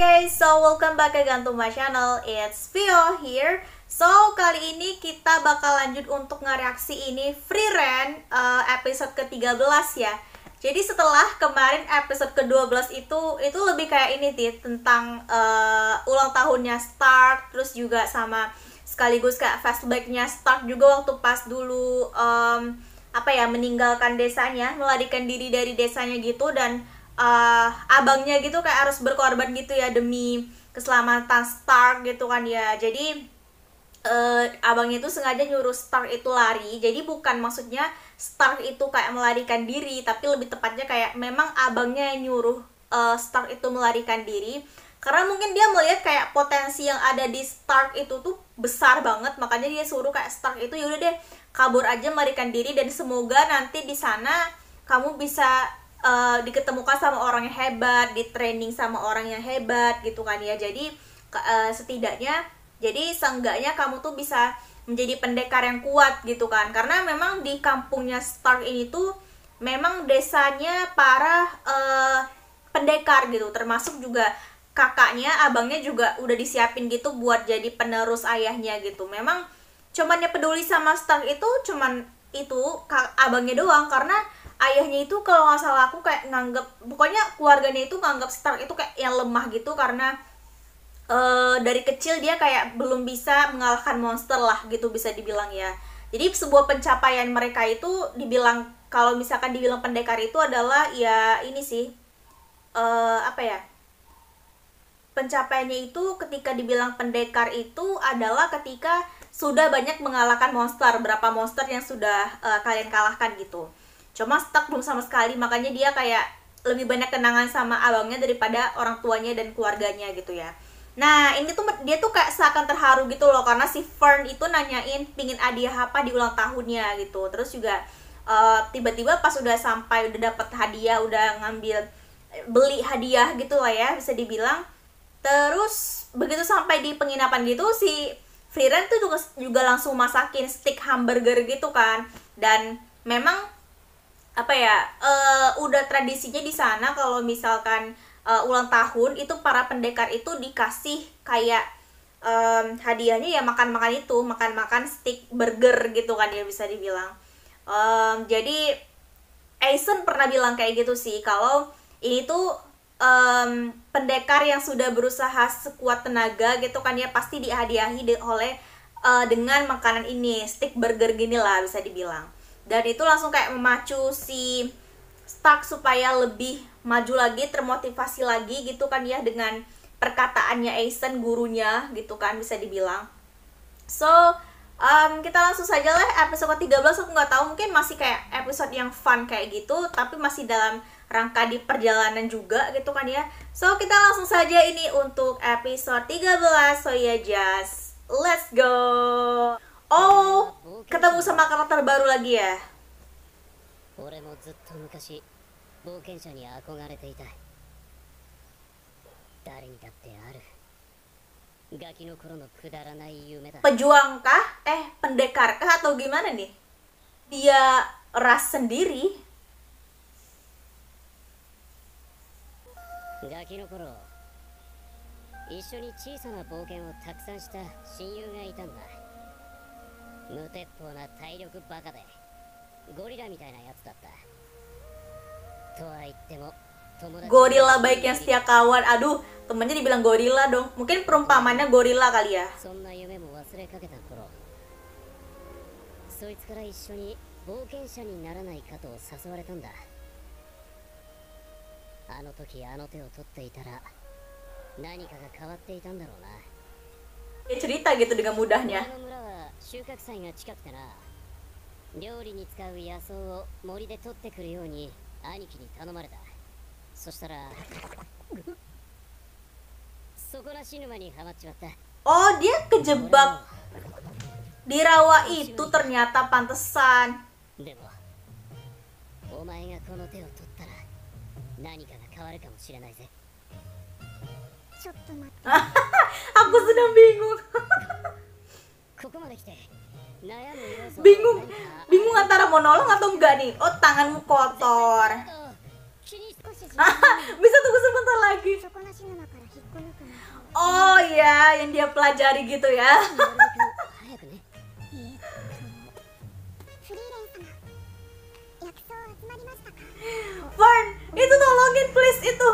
Oke, so welcome back again to my channel. It's Vio here. So, kali ini kita bakal lanjut untuk ngereaksi ini free rent uh, episode ke-13 ya. Jadi setelah kemarin episode ke-12 itu itu lebih kayak ini sih tentang uh, ulang tahunnya Stark terus juga sama sekaligus kayak flashbacknya Stark juga waktu pas dulu um, apa ya meninggalkan desanya, melarikan diri dari desanya gitu dan uh, abangnya gitu kayak harus berkorban gitu ya demi keselamatan Stark gitu kan ya. Jadi uh, abangnya itu sengaja nyuruh Stark itu lari. Jadi bukan maksudnya Stark itu kayak melarikan diri tapi lebih tepatnya kayak memang abangnya yang nyuruh uh, Stark itu melarikan diri. Karena mungkin dia melihat kayak potensi yang ada di Stark itu tuh besar banget makanya dia suruh kayak Stark itu yaudah deh kabur aja melarikan diri dan semoga nanti di sana kamu bisa uh, diketemukan sama orang yang hebat, di training sama orang yang hebat gitu kan ya. Jadi uh, setidaknya jadi seenggaknya kamu tuh bisa menjadi pendekar yang kuat gitu kan. Karena memang di kampungnya Stark ini tuh memang desanya para uh, pendekar gitu, termasuk juga kakaknya, abangnya juga udah disiapin gitu buat jadi penerus ayahnya gitu. Memang cuman yang peduli sama Stark itu cuman itu abangnya doang karena ayahnya itu kalau nggak salah aku kayak nganggep pokoknya keluarganya itu nganggap Stark itu kayak yang lemah gitu karena uh, dari kecil dia kayak belum bisa mengalahkan monster lah gitu bisa dibilang ya. Jadi sebuah pencapaian mereka itu dibilang kalau misalkan dibilang pendekar itu adalah ya ini sih uh, apa ya pencapaiannya itu ketika dibilang pendekar itu adalah ketika sudah banyak mengalahkan monster berapa monster yang sudah uh, kalian kalahkan gitu. Cuma stuck belum sama sekali makanya dia kayak lebih banyak kenangan sama abangnya daripada orang tuanya dan keluarganya gitu ya. Nah ini tuh dia tuh kayak seakan terharu gitu loh karena si Fern itu nanyain pingin hadiah apa di ulang tahunnya? gitu. Terus juga uh, tiba-tiba pas udah sampai udah dapet hadiah udah ngambil beli hadiah gitu lah ya bisa dibilang. Terus begitu sampai di penginapan gitu si Friren tuh juga, juga langsung masakin stick hamburger gitu kan. Dan memang apa ya uh, udah tradisinya di sana kalau misalkan uh, ulang tahun itu para pendekar itu dikasih kayak um, hadiahnya ya makan-makan itu makan-makan stick burger gitu kan ya bisa dibilang. Um, jadi Aizen pernah bilang kayak gitu sih kalau ini tuh um, pendekar yang sudah berusaha sekuat tenaga gitu kan ya pasti dihadiahi oleh uh, dengan makanan ini. Stick burger gini lah bisa dibilang. Dan itu langsung kayak memacu si Stark supaya lebih maju lagi termotivasi lagi gitu kan ya dengan perkataannya Aizen gurunya gitu kan bisa dibilang. So um, kita langsung saja lah episode ke-13 aku nggak tahu mungkin masih kayak episode yang fun kayak gitu tapi masih dalam rangka di perjalanan juga gitu kan ya. So kita langsung saja ini untuk episode 13 So ya yeah, just Let's go. Oh, ketemu sama karakter baru lagi ya. Pejuang kah? Eh, pendekar kah atau gimana nih? Dia ras sendiri ガキの頃一緒に小さな冒険をたくさんした親友がいたんだ。無鉄砲な体力バカでゴリラみたいなやつだった。とは言ってもゴリラバイケンスティアカワンアドトマニビランゴリラドンそんな夢も忘れかけた頃そいつから一緒に冒険者にならないかと誘われたんだ。あの時あの手を取っていたら何かが変わっていたんだろうな。cerita gitu dengan mudahnya? 収穫祭が近くてな料理に使う野草を森で取ってくるように兄貴に頼まれた。そしたらそこら死ぬ間にはまっちまった。Oh dia kejebak. Di rawa itu ternyata pantesan. でもお前がこの手を取ったら何かが 変わるかもしれないぜ Aku sedang bingung. bingung, bingung antara mau nolong atau enggak nih. Oh, tanganmu kotor. Bisa tunggu sebentar lagi. Oh iya, yang dia pelajari gitu ya. 早くねえーっとフリーレン様薬草集まりましたか Fern, itu tolongin please itu.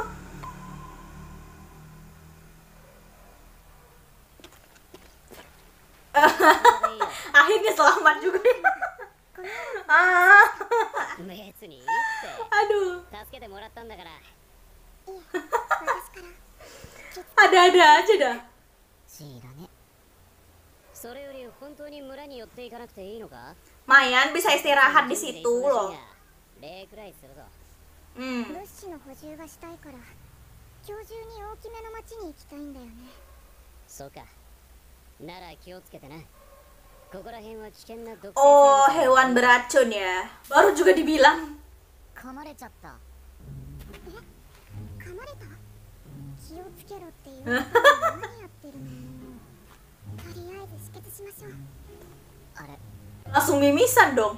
Akhirnya selamat juga. ah, 別にいいって aduh, 助けてもらったんだからいえ私から ada-ada aja dah. シーだねそれより本当に村に寄っていかなくていいのか Mayan bisa istirahat di situ loh. 物資の補充がしたいから今日中に大きめの町に行きたいんだよね。そうか。なら気をつけてな。ここら辺は危険なおお、ヘワンブラッチョニャバロジュガディビラ噛まれちゃった。え？噛まれた？気をつけろって言う。何やってるのとりあえず止血しましょう。あれ？Langsung ど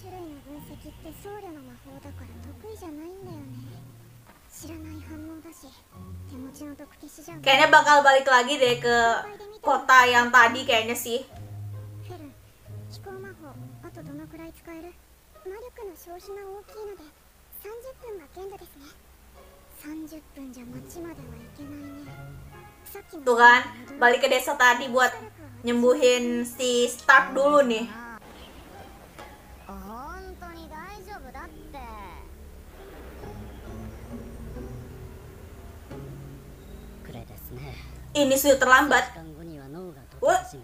毒の種類の分析って僧侶の魔法だから得意じゃないんだよね知らない反応だし手持ちの毒消しじゃん Kayaknya bakal balik lagi deh ke kota yang tadi kayaknya sih. フェルン気候魔法あとどのくらい使える魔力の消費が大きいので30分が限度ですね30分じゃ町まではいけないねさっきの Tuh kan, balik ke desa tadi buat nyembuhin si Stark dulu nih. ini sudah terlambat.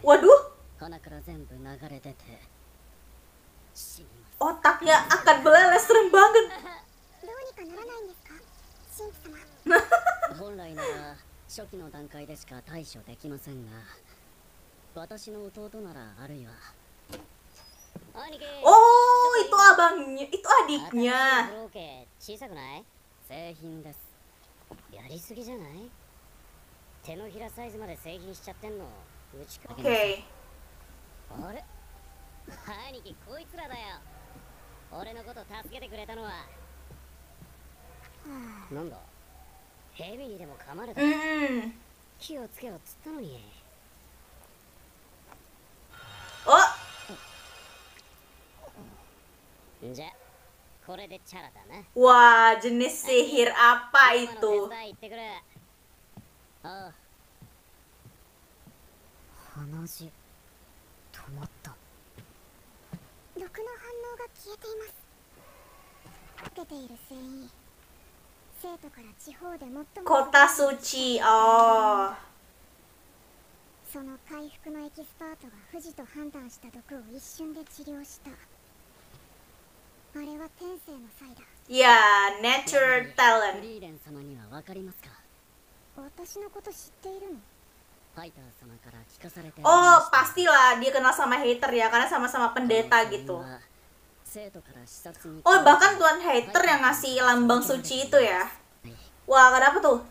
Waduh. Otaknya akan meleleh serem banget. oh, itu abangnya, itu adiknya. 手のひらサイズまで製品しちゃってんの。うちか Oke. あれ？兄貴こいつらだよ。俺のこと助けてくれたのは。なんだ？ヘビにでも噛まれた？Hmm. 気をつけろっつったのに。Oh, じゃこれでチャラだな。wah, jenis sihir apa 今の手 itu? ああ。話止まった。毒の反応が消えています。溶けている繊維。生徒から地方で最も Kota suci. Oh. その回復のエキスパートが不治と判断した毒を一瞬で治療した。あれは天性の際だ Ya, nature フ talent. リーレン様には分かりますか？私のこと知っているのファイター様から聞かされて Oh, pastilah dia kenal sama hater ya, karena sama-sama pendeta gitu. Oh, bahkan tuan hater yang ngasih lambang suci itu ya. はい Wah, kenapa tuh?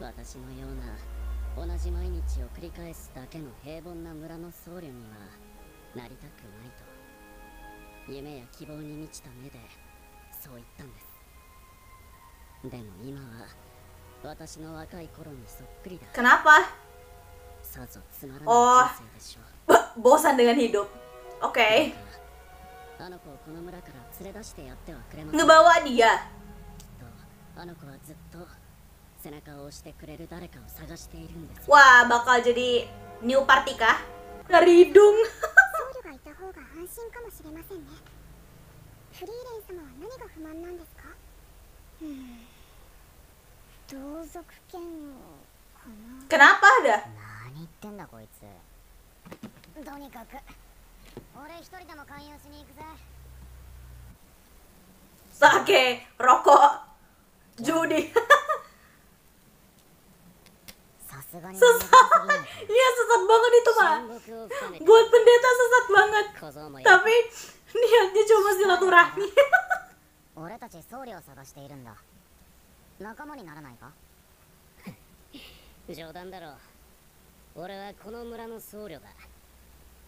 私のような同じ毎日を繰り返すだけの平凡な村の僧侶にはなりたくないと夢や希望に満ちた目でそう言ったんですでも今は私の若い頃にそっくりだ Kenapa? さぞつまらおない人生でしょう Bosan dengan hidup. Oke. あの子をこの村から連れ出してやってはくれませんきっ Ngebawa dia. とあの子はずっと背中を押してくれる誰かを探しているんですよ Wah, bakal jadi new party kah? Dari hidung. 僧侶がいた方が安心かもしれませんねフリーレン様は何が不満なんですか？うん同族嫌悪かな Kenapa ada? 何言ってんだこいつとにかく俺一人でも勧誘しに行くぜ rokok, judi. さすがに sesat. Iya, sesat banget itu, Pak. Buat pendeta sesat banget. Tapi niatnya cuma silaturahmi. 俺たち僧侶を探しているんだ仲間にならないか冗談だろう俺はこの村の僧侶だ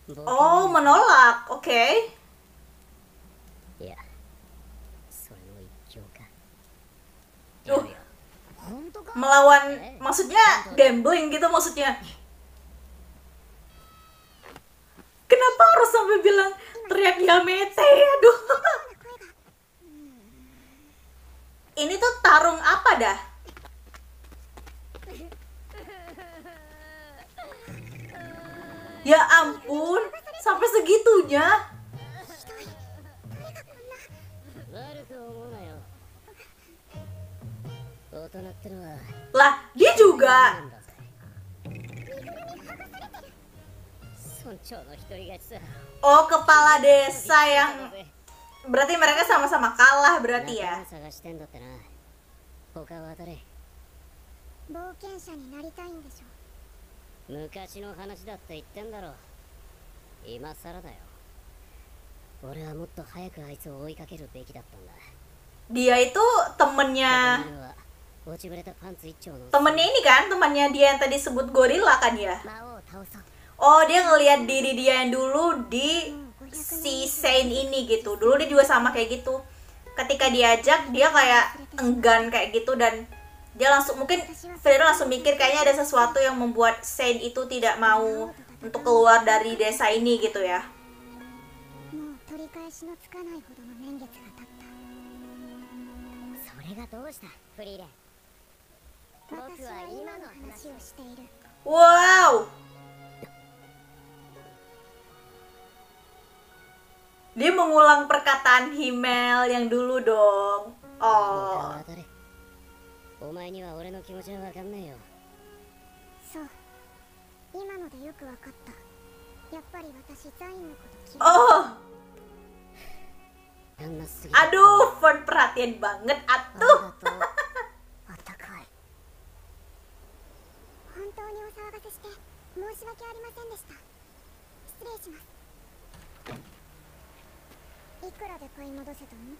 冒険 Oh, menolak. Oke. いやそれの一興か Duh. melawan maksudnya gambling gitu maksudnya. Kenapa harus sampai bilang teriak Yamete aduh. Ini tuh tarung apa dah? Ya ampun sampai segitunya? Lah, dia juga. Oh, kepala desa yang berarti mereka sama-sama kalah berarti ya. Dia itu temennya Temennya ini kan, temannya dia yang tadi sebut gorila kan ya? Oh, dia ngelihat diri dia yang dulu di si Saint ini gitu. Dulu dia juga sama kayak gitu. Ketika diajak, dia kayak enggan kayak gitu dan dia langsung mungkin Fedora langsung mikir kayaknya ada sesuatu yang membuat Saint itu tidak mau untuk keluar dari desa ini gitu ya. Wow! Dia mengulang perkataan Himmel yang dulu dong. Oh. Oh. Aduh, fun perhatian banget atuh. 当にお騒がせして申し訳ありませんでした。失礼します。いくらで買い戻せたの？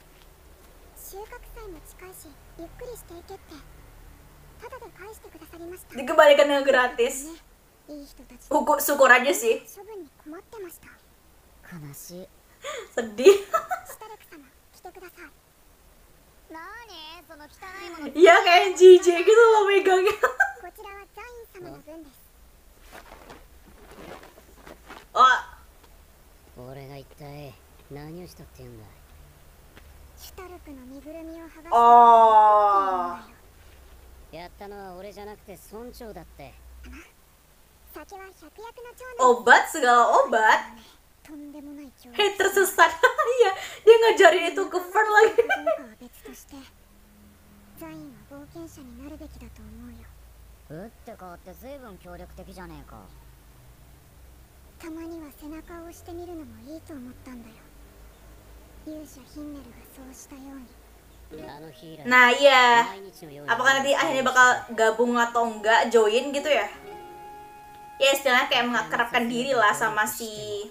収穫祭も近いしゆっくりしていけってただで返してくださりました。ね Dikembalikan dengan gratis. いい人たち。Hukum syukur aja sih. 処分に困ってました。悲しい。Sedih. シュタレク様来てください。なにその汚いもの。Iya kayak JJ gitu loh megangnya. こちらはザイン様の分です。Oh, 俺が一体何をしたって言うんだシュタルクの身ぐるみを剥がした oh. ってやったのは俺じゃなくて村長だって。いうんだよ先は百薬の長男。Obat segala obat. とんでもない長 Hei tersesat. は冒険者になるべきだと思うよ 打って変わって随分協力的じゃねえかたまには背中を押してみるのもいいと思ったんだよ勇者ヒンメルがそうしたようにあの日以来 Nah, iya. 毎日のように Apakah nanti akhirnya bakal gabung atau enggak join gitu ya? Ya istilahnya kayak mengakrabkan diri lah sama si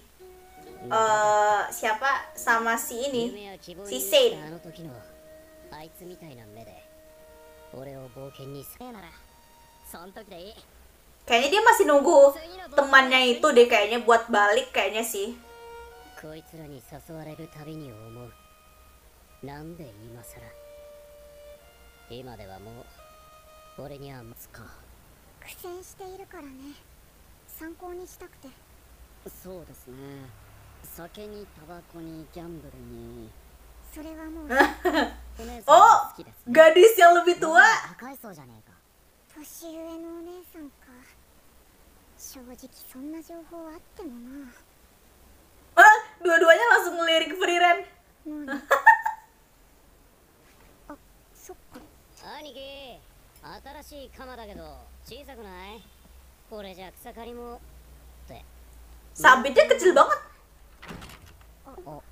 eh siapa sama si ini 夢や希望に si 満 kayaknya dia masih nunggu temannya itu deh kayaknya buat balik kayaknya sih. こいつらに誘われるたびに思うなんで今さら今ではもう俺には待つか苦戦しているからね参考にしたくてそうですね酒にタバコにギャンブルにそれはもうお gadis yang lebih tua? 高いそうじゃねえか年上のお姉さんか。正直そんな情報あってもな。ah, dua-duanya langsung ngelirik ねあそっか兄貴新しい鎌だけど小さくないこれじゃ草刈りもって sabitnya kecil banget. お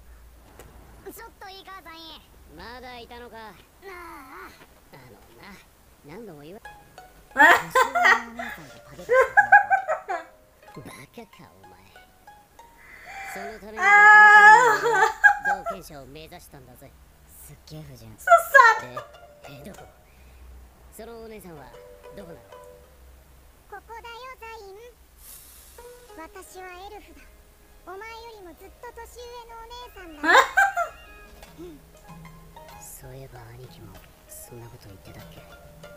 ちょっといいかザインまだいたのかなああのな何度も言わバカかお前そのために冒険者を目指したんだぜすっげえ不純 sesat でヘドそのお姉さんはどこなのここだよザイン私はエルフだお前よりもずっと年上のお姉さんだそういえば兄貴もそんなこと言ってたっけ？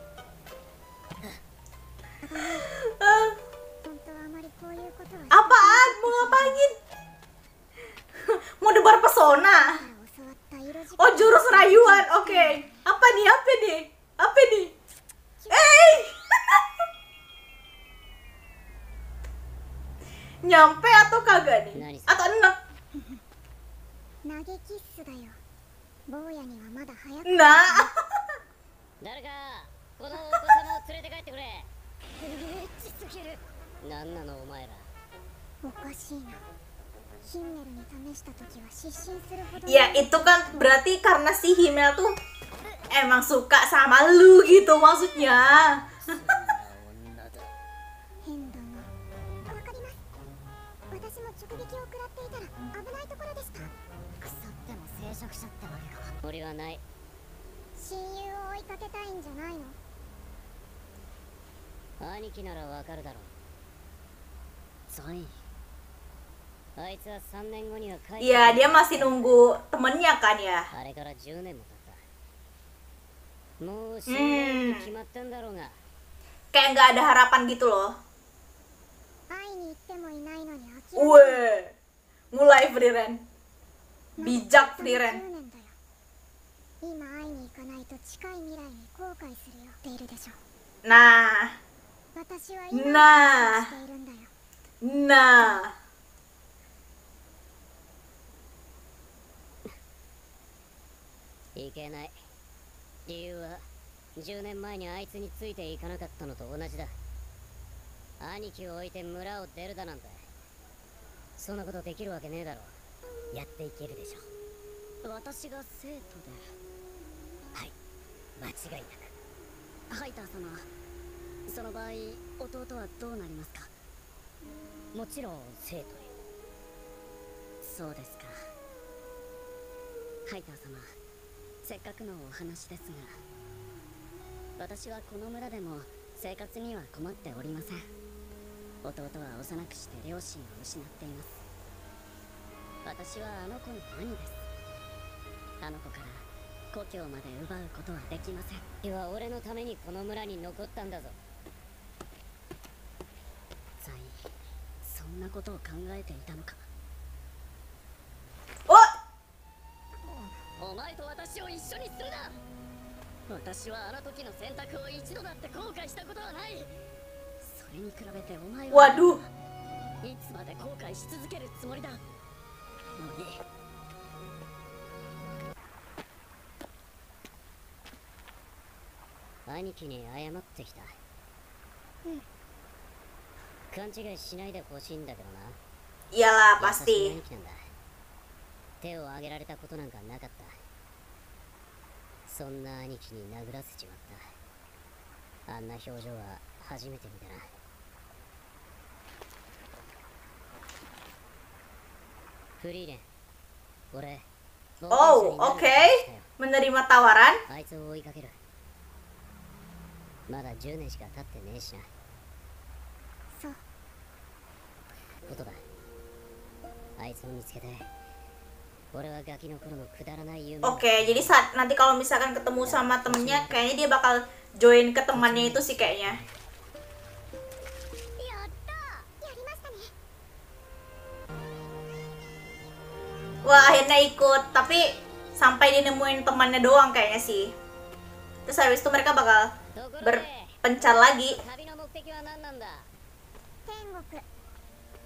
Apaan? Mau ngapain? Mau debar pesona? Oh jurus rayuan, oke. Okay. Apa nih? Apa nih? Apa nih? Eh! Nyampe atau kagak nih? Atau enak? Nah. 何なのお前らおかしいなヒンメルに試した時は失神するほどいや itu kan berarti karena si Himmel tuh emang suka sama lu gitu maksudnya ない親友を追いかけたいんじゃないの 兄貴ならわかるだろうザインあいつは3年後には帰って Iya dia masih nunggu temennya kan ya. あれから10年も経ったもう死んでるに決まってんだろうが Kayak nggak ada harapan gitu loh. 会いに行ってもいないのに諦 Weh, mulai free run. め Bijak free 10 run. 年だよ今会いに行かないと近い未来に後悔するよっているでしょ Nah, 私は今なあしているんだよ。nah. いけない。理由は10年前にあいつについていかなかったのと同じだ。兄貴を置いて村を出るだなんて。そんなことできるわけねえだろ。やっていけるでしょ。私が生徒ではい。間違いなく。ハイター様その場合弟はどうなりますか？もちろん生徒よ。そうですか。ハイター様せっかくのお話ですが私はこの村でも生活には困っておりません。弟は幼くして両親を失っています。私はあの子の兄です。あの子から故郷まで奪うことはできません。君は俺のためにこの村に残ったんだぞザイそんなことを考えていたのか。Oh, お前と私を一緒にするな！私はあの時の選択を一度だって後悔したことはない！それに比べてお前は waduh. いつまで後悔し続けるつもりだ？もういい。兄貴に謝ってきた。うん勘違いしないでほしいんだけどな。Iyalah 優しい pasti. 兄貴なんだ。手を挙げられたことなんかなかった。そんな兄貴に殴らせちまった。あんな表情は初めて見たな。フリーレン。俺冒険者 Oh, になる oke. Menerima tawaran. あいつを追いかける。まだ10年しか経ってねえしなことだあいつを見つけて俺はガキの頃のくだらない夢を Oke, jadi saat nanti kalau misalkan ketemu sama temennya, kayaknya dia bakal join ke temannya itu sih kayaknya. やったやりましたね Wah, akhirnya ikut, tapi sampai dia nemuin temannya doang kayaknya sih. Terus habis itu mereka bakal ところで berpencar lagi. 旅の目的は何なんだ天国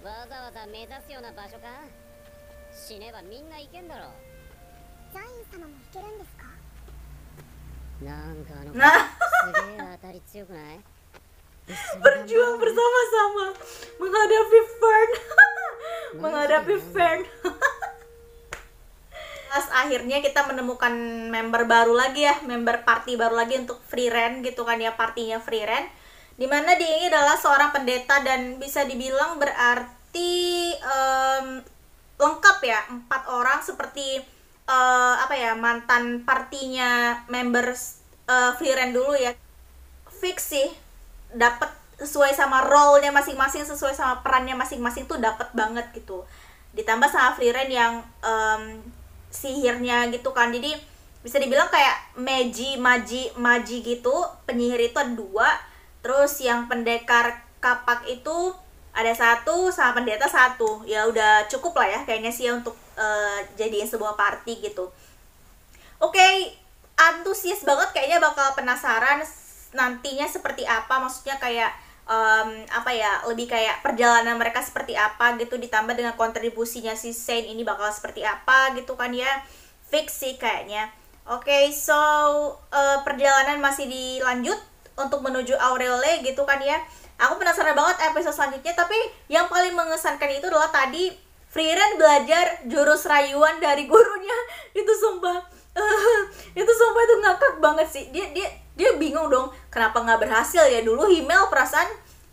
わざわざ目指すような場所か死ねばみんな行けんだろザイン様も行けるんですかなんかあの子 Nah, すげえ当たり強くない berjuang bersama-sama menghadapi Fern. menghadapi Fern. Pas akhirnya kita menemukan member baru lagi ya, member party baru lagi untuk free rent gitu kan ya, partinya free rent. Di mana dia ini adalah seorang pendeta dan bisa dibilang berarti em, lengkap ya, empat orang seperti eh, apa ya mantan partinya members eh, free rent dulu ya. fix sih dapat sesuai sama role-nya masing-masing sesuai sama perannya masing-masing tuh dapat banget gitu. Ditambah sama Frieren yang um, sihirnya gitu kan. Jadi bisa dibilang kayak Meji, Maji, Maji gitu penyihir itu ada dua terus yang pendekar kapak itu ada satu sama pendeta satu. Ya udah cukup lah ya kayaknya sih ya untuk uh, jadiin sebuah party gitu. Oke okay, antusias banget kayaknya bakal penasaran nantinya seperti apa. Maksudnya kayak um, apa ya lebih kayak perjalanan mereka seperti apa gitu. Ditambah dengan kontribusinya si Saint ini bakal seperti apa gitu kan ya. Fix sih kayaknya. Oke okay, so uh, perjalanan masih dilanjut untuk menuju Aureole gitu kan ya. Aku penasaran banget episode selanjutnya tapi yang paling mengesankan itu adalah tadi Frieren belajar jurus rayuan dari gurunya. Itu sumpah. Itu sumpah itu ngakak banget sih. Dia dia dia bingung dong kenapa nggak berhasil ya? Dulu Himmel perasaan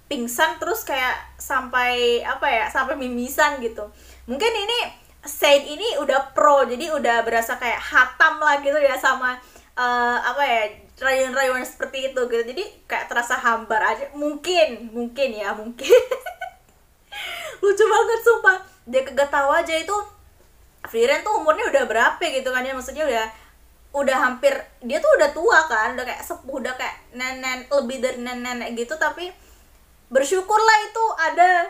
pingsan terus kayak sampai apa ya sampai mimisan gitu. Mungkin ini Said ini udah pro jadi udah berasa kayak hatam lah gitu ya sama uh, apa ya rayuan-rayuan seperti itu gitu. Jadi kayak terasa hambar aja. Mungkin mungkin ya mungkin. Lucu banget sumpah. Dia kegetawa aja itu Frieren tuh umurnya udah berapa gitu kan ya? Maksudnya udah udah hampir dia tuh udah tua kan? Udah kayak sepuh udah kayak nenek lebih dari nenek gitu. Tapi bersyukurlah itu ada.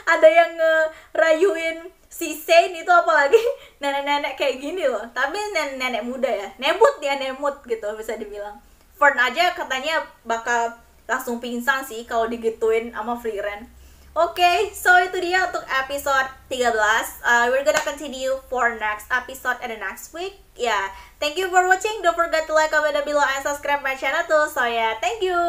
Ada yang ngerayuin si Saint itu apalagi nenek-nenek kayak gini loh tapi nenek-nenek muda ya nebut ya nemut gitu bisa dibilang Fern aja katanya bakal langsung pingsan sih kalau digituin sama Frieren Oke, okay, so itu dia untuk episode 13. Uh, we're gonna continue for next episode and the next week. Yeah, thank you for watching. Don't forget to like, comment, and below, and subscribe my channel too. So yeah, thank you.